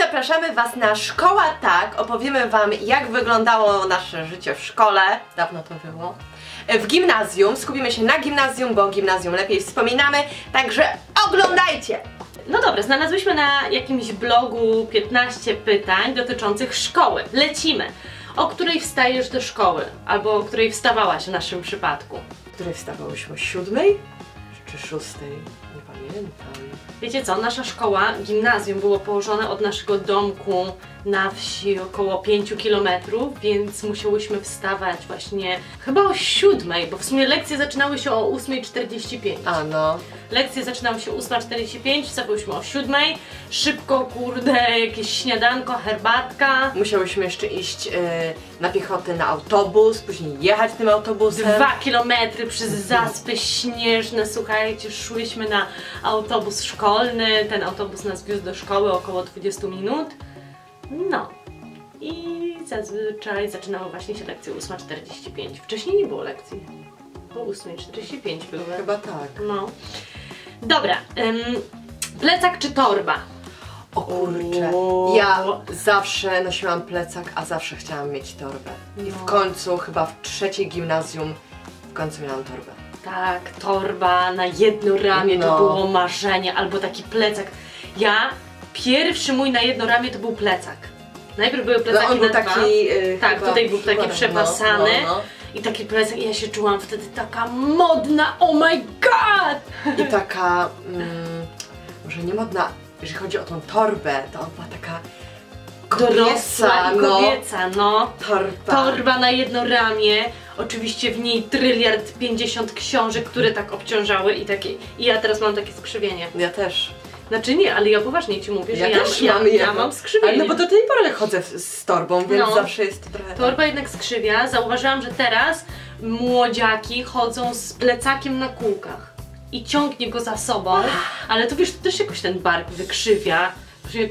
zapraszamy Was na Szkoła Tak. Opowiemy Wam, jak wyglądało nasze życie w szkole. Dawno to było. W gimnazjum. Skupimy się na gimnazjum, bo gimnazjum lepiej wspominamy. Także oglądajcie! No dobra, znalazłyśmy na jakimś blogu 15 pytań dotyczących szkoły. Lecimy. O której wstajesz do szkoły? Albo o której wstawałaś w naszym przypadku? Której wstawałyśmy o siódmej? Czy szóstej? Pamiętam. Wiecie co, nasza szkoła, gimnazjum było położone od naszego domku na wsi około 5 km, więc musiałyśmy wstawać właśnie chyba o 7, bo w sumie lekcje zaczynały się o 8.45. A no. Lekcje zaczynały się o 8.45, wstawałyśmy o 7, szybko, kurde, jakieś śniadanko, herbatka. Musiałyśmy jeszcze iść y, na piechotę na autobus, później jechać tym autobusem. Dwa kilometry przez zaspy śnieżne, słuchajcie, szłyśmy na autobus szkolny, ten autobus nas wiózł do szkoły około 20 minut. No. I zazwyczaj zaczynały właśnie się lekcje 8.45. Wcześniej nie było lekcji. Po 8.45 były. Chyba tak. No. Dobra. ym, plecak czy torba? O kurczę, O. ja zawsze nosiłam plecak, a zawsze chciałam mieć torbę. I w No. końcu, chyba w trzeciej gimnazjum, w końcu miałam torbę. Tak, torba na jedno ramię to No. było marzenie, albo taki plecak. Ja, pierwszy mój na jedno ramię to był plecak. Najpierw były No plecaki on był na dwa. taki... y, Tak, chyba tutaj był taki przykładem, przepasany. No, no, I taki plecak, i ja się czułam wtedy taka modna, oh my god! I taka, mm, może nie modna, jeżeli chodzi o tą torbę, to ona była taka Dorosła no. kobieca, no. Torba. Torba na jedno ramię, oczywiście w niej tryliard 50 książek, które tak obciążały i takie. I ja teraz mam takie skrzywienie. Ja też. Znaczy nie, ale ja poważnie ci mówię, Ja że ja, też ja, mam ja, jedno. mam skrzywienie. Ale no bo do tej pory chodzę z torbą, więc No. zawsze jest trochę... Torba jednak skrzywia. Zauważyłam, że teraz młodziaki chodzą z plecakiem na kółkach i ciągnie go za sobą, ale to wiesz, to też jakoś ten bark wykrzywia.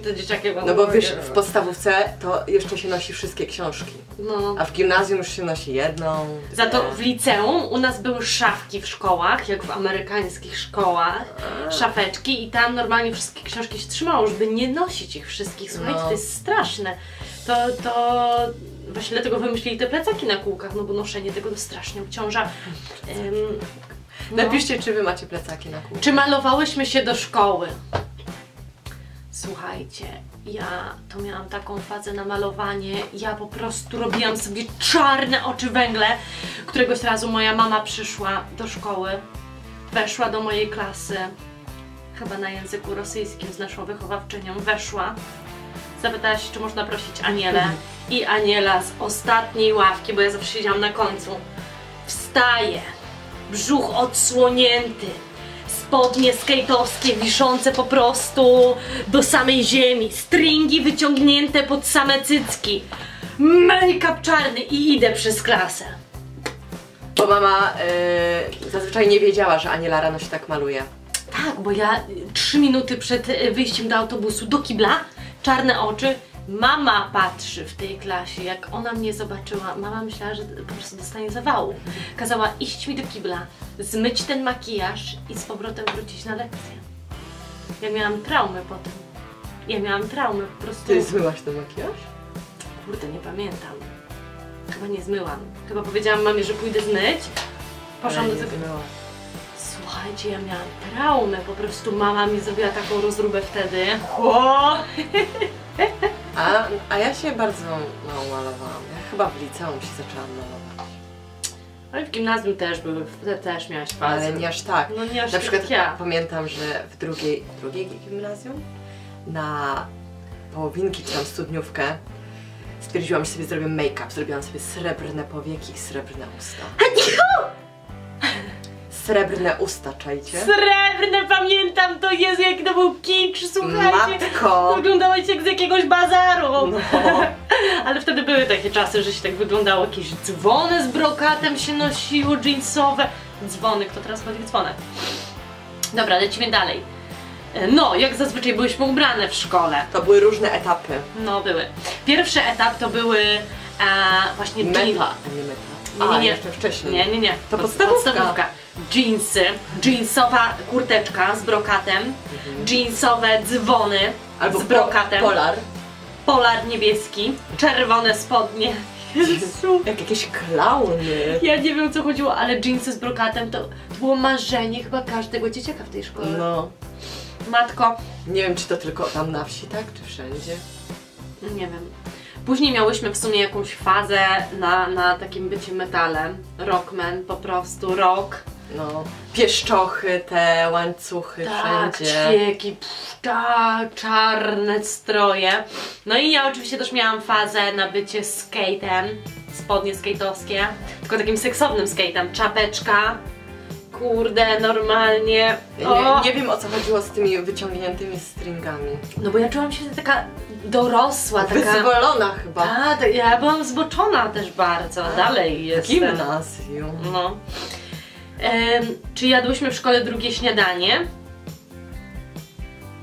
Te dzieciaki No bo wiesz, w podstawówce to jeszcze się nosi wszystkie książki, No. a w gimnazjum już się nosi jedną. Za to w liceum u nas były szafki w szkołach, jak w amerykańskich szkołach, szafeczki i tam normalnie wszystkie książki się trzymało, żeby nie nosić ich wszystkich. Słuchajcie, No. to jest straszne. To, to właśnie dlatego wymyślili te plecaki na kółkach, no bo noszenie tego strasznie obciąża. No. Napiszcie, czy wy macie plecaki na kółku. Czy malowałyśmy się do szkoły? Słuchajcie, ja to miałam taką fazę na malowanie. Ja po prostu robiłam sobie czarne oczy węgle. Któregoś razu moja mama przyszła do szkoły, weszła do mojej klasy, chyba na języku rosyjskim z naszą wychowawczynią, weszła. Zapytała się, czy można prosić Anielę. I Aniela z ostatniej ławki, bo ja zawsze siedziałam na końcu, wstaje, brzuch odsłonięty, spodnie skejtowskie wiszące po prostu do samej ziemi, stringi wyciągnięte pod same cycki, make-up czarny i idę przez klasę. Bo mama y, zazwyczaj nie wiedziała, że Aniela rano się tak maluje. Tak, bo ja trzy minuty przed wyjściem do autobusu do kibla, czarne oczy, mama patrzy w tej klasie, jak ona mnie zobaczyła, mama myślała, że po prostu dostanie zawału. Kazała iść mi do kibla, zmyć ten makijaż i z powrotem wrócić na lekcję. Ja miałam traumę po tym. Ja miałam traumę po prostu. Ty zmyłaś ten makijaż? Kurde, nie pamiętam. Chyba nie zmyłam. Chyba powiedziałam mamie, że pójdę zmyć. Poszłam Ale do tego. zmyłaś. Słuchajcie, ja miałam traumę, po prostu mama mi zrobiła taką rozróbę wtedy. O! A, a ja się bardzo mało malowałam. Ja chyba w liceum się zaczęłam malować. Ale w gimnazjum też były, te, też miałaś fazę. Ale nie aż tak. No nie aż Na tak przykład jak ja. pamiętam, że w drugiej, w drugiej gimnazjum na połowinki czy tam studniówkę stwierdziłam, że sobie zrobię make-up. Zrobiłam sobie srebrne powieki i srebrne usta. Srebrne usta, czajcie? Srebrne, pamiętam to, Jezu, jaki to był kicz, słuchajcie. Matko! Wyglądałaś jak z jakiegoś bazaru. No. Ale wtedy były takie czasy, że się tak wyglądało, jakieś dzwony z brokatem się nosiło, jeansowe. Dzwony, kto teraz chodzi w dzwonach? Dobra, lecimy dalej. No, jak zazwyczaj byłyśmy ubrane w szkole. To były różne etapy. No, były. Pierwszy etap to były e, właśnie Meta, jeans. a nie. Nie, nie, A, jeszcze wcześniej. Nie, nie, nie. To podstawówka. podstawówka. Jeansy, jeansowa kurteczka z brokatem, jeansowe dzwony Albo z brokatem. polar. polar niebieski, czerwone spodnie. Jezu. Jak jakieś klauny. Ja nie wiem o co chodziło, ale jeansy z brokatem to, to było marzenie chyba każdego dzieciaka w tej szkole. No. Matko, Nie wiem, czy to tylko tam na wsi, tak? Czy wszędzie? nie wiem. Później miałyśmy w sumie jakąś fazę na, na takim bycie metalem. Rockman, po prostu rock. No. Pieszczochy, te łańcuchy Tak, wszędzie. ćwieki, pff, tak, czarne stroje. No i ja oczywiście też miałam fazę na bycie skatem, spodnie skate'owskie, tylko takim seksownym skatem, czapeczka, kurde, normalnie. Nie, nie wiem o co chodziło z tymi wyciągniętymi stringami. No bo ja czułam się taka dorosła, taka... Wyzwolona chyba. A, to ja byłam zboczona też bardzo, dalej W jestem. gimnazjum. No. Czy jadłyśmy w szkole drugie śniadanie?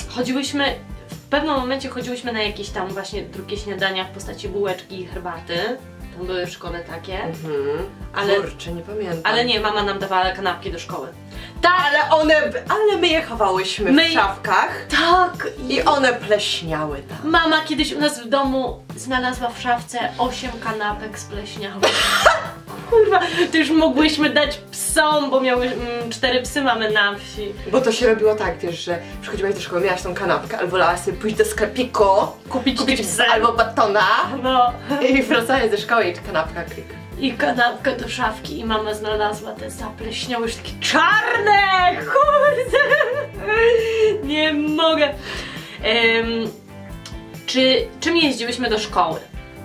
Chodziłyśmy, w pewnym momencie chodziłyśmy na jakieś tam właśnie drugie śniadania w postaci bułeczki i herbaty. Tam były w szkole takie. Mhm. Ale- Kurczę, nie pamiętam. Ale nie, mama nam dawała kanapki do szkoły. Tak, Ale one, ale my je chowałyśmy My- w szafkach tak. i one pleśniały tam. Mama kiedyś u nas w domu znalazła w szafce 8 kanapek z pleśniały. Kurwa, to już mogłyśmy dać psom, bo miały mm, cztery psy mamy na wsi. Bo to się robiło tak, wiesz, że przychodziłaś do szkoły, miałaś tą kanapkę, albo wolałaś sobie pójść do sklepiku, Kupić, kupić psa. albo batona No. i wracając ze szkoły i kanapka klik. I kanapkę do szafki i mama znalazła te zapleśniały już takie czarne! Kurde! Nie mogę. Em, czy, czym jeździłyśmy do szkoły?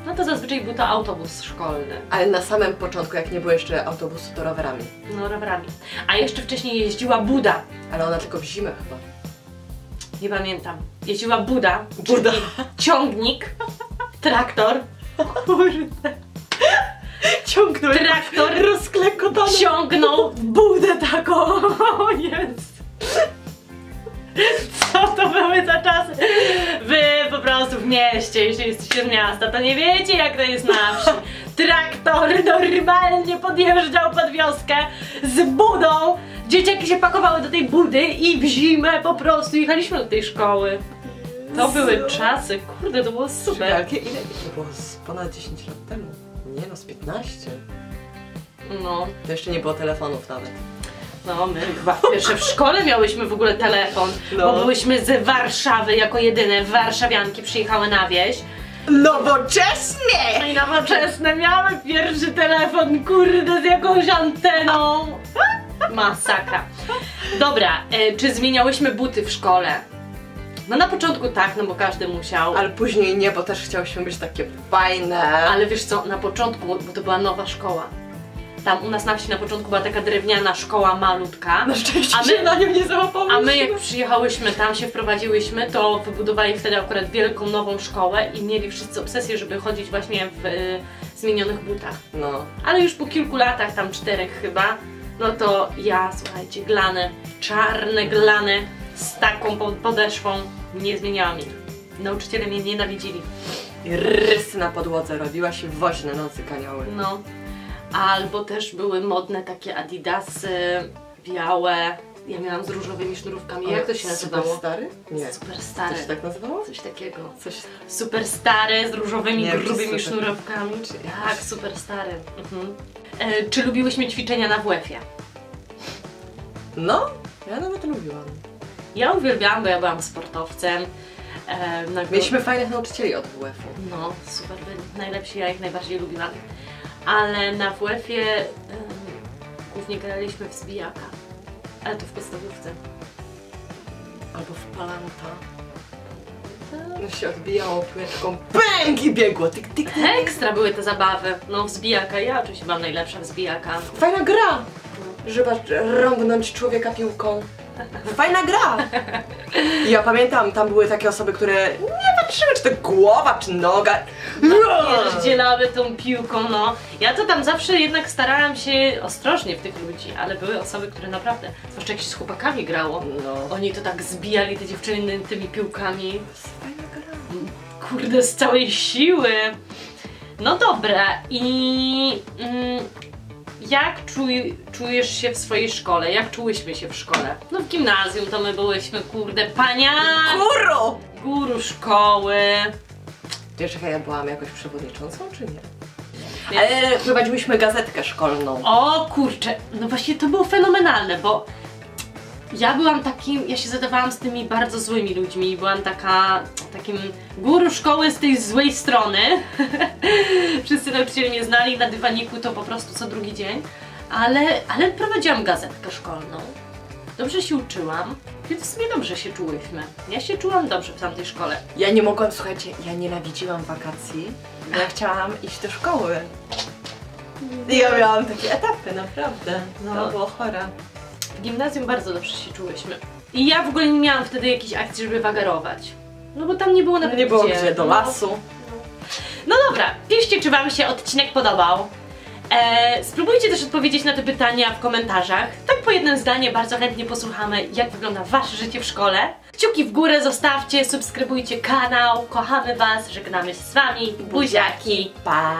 No to zazwyczaj był to autobus szkolny. Ale na samym początku, jak nie było jeszcze autobusu, to rowerami. No, rowerami. A jeszcze wcześniej jeździła Buda. Ale ona tylko w zimę chyba. Nie pamiętam. Jeździła Buda, Buda. czyli ciągnik, traktor. Kurde. Ciągnął Traktor rozklekotany. ciągnął budę taką. O jest. Co to były za czasy? Wy w mieście, jeśli jesteście z miasta, to nie wiecie jak to jest na wsi. Traktor normalnie podjeżdżał pod wioskę z budą. Dzieciaki się pakowały do tej budy i w zimę po prostu jechaliśmy do tej szkoły. To były czasy, kurde, to było super. Jakie, ile to było? Z ponad 10 lat temu. Nie no, z 15. No. To jeszcze nie było telefonów nawet. No, my chyba pierwsze w szkole miałyśmy w ogóle telefon, No. bo byłyśmy z Warszawy jako jedyne warszawianki przyjechały na wieś. Nowoczesnie! No i nowoczesne miały pierwszy telefon, kurde, z jakąś anteną. Masakra. Dobra, e, czy zmieniałyśmy buty w szkole? No na początku tak, no bo każdy musiał. Ale później nie, bo też chciałyśmy być takie fajne. Ale wiesz co, na początku, bo to była nowa szkoła. Tam u nas na wsi na początku była taka drewniana szkoła malutka. Na szczęście A my- się na nią nie załapałyśmy. A my jak przyjechałyśmy tam, się wprowadziłyśmy, to wybudowali wtedy akurat wielką nową szkołę i mieli wszyscy obsesję, żeby chodzić właśnie w y, zmienionych butach. No. Ale już po kilku latach, tam czterech chyba, no to ja, słuchajcie, glany, czarne glany z taką po- podeszwą, nie zmieniałam ich. Nauczyciele mnie nienawidzili. I rysy na podłodze robiłaś i woźne nocy ganiały. No. Albo też były modne takie adidasy, białe. Ja miałam z różowymi sznurówkami. Jak to się nazywało? Super stary? Nie. Super To stare. się tak nazywało? Coś takiego. Coś... Super stary, z różowymi, Nie, grubymi sznurówkami. Czy Tak, jakoś- super stary. Mhm. E, czy lubiłyśmy ćwiczenia na WF-ie? No, ja nawet lubiłam. Ja uwielbiałam, bo ja byłam sportowcem. E, Mieliśmy fajnych nauczycieli od WF-u. No, super, najlepsi, ja ich najbardziej lubiłam. Ale na WF-ie głównie graliśmy w zbijaka. Ale to w podstawówce. Albo w palanta. No się odbijało piłeczką, pęk i biegło, tyk, tyk, tyk. Ekstra były te zabawy. No, w zbijaka. Ja oczywiście byłam najlepsza w zbijaka. Fajna gra, żeby rąbnąć człowieka piłką. Fajna gra! Ja pamiętam, tam były takie osoby, które nie patrzyły, czy to głowa, czy noga. Pierdzielały tą piłką, no. Ja to tam zawsze jednak starałam się ostrożnie w tych ludzi, ale były osoby, które naprawdę, zwłaszcza jak się z chłopakami grało, No. oni to tak zbijali te dziewczyny tymi piłkami. Kurde, z całej siły. No dobra, i mm, jak czuj, czujesz się w swojej szkole? Jak czułyśmy się w szkole? No w gimnazjum to my byłyśmy, kurde, pania Kuro! guru szkoły. Czy czekaj, ja byłam jakoś przewodniczącą, czy nie? Ale prowadziłyśmy gazetkę szkolną. O kurczę, no właśnie to było fenomenalne, bo ja byłam takim, ja się zadawałam z tymi bardzo złymi ludźmi, byłam taka, takim guru szkoły z tej złej strony. Wszyscy nauczyciele mnie znali, na dywaniku to po prostu co drugi dzień, ale, ale prowadziłam gazetkę szkolną. Dobrze się uczyłam, więc w sumie dobrze się czułyśmy. Ja się czułam dobrze w tamtej szkole. Ja nie mogłam, słuchajcie, ja nienawidziłam wakacji, bo ja chciałam iść do szkoły. I ja miałam takie etapy, naprawdę. No, To- było chore. W gimnazjum bardzo dobrze się czułyśmy. I ja w ogóle nie miałam wtedy jakiejś akcji, żeby wagarować. No bo tam nie było nawet Nie było gdzie. gdzie, do No. lasu. No dobra, piszcie, czy Wam się odcinek podobał. E, spróbujcie też odpowiedzieć na te pytania w komentarzach. Tak po jednym zdaniu bardzo chętnie posłuchamy, jak wygląda Wasze życie w szkole. Kciuki w górę zostawcie, subskrybujcie kanał. Kochamy Was, żegnamy się z Wami. Buziaki. Pa!